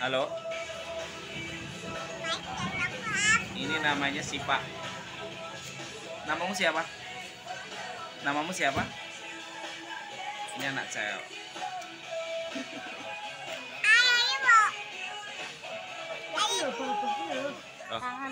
Halo. Ini namanya Sipa. Namamu siapa? Namamu siapa? Ini anak cewek. Ayo, Ibu. Ayo, Ibu.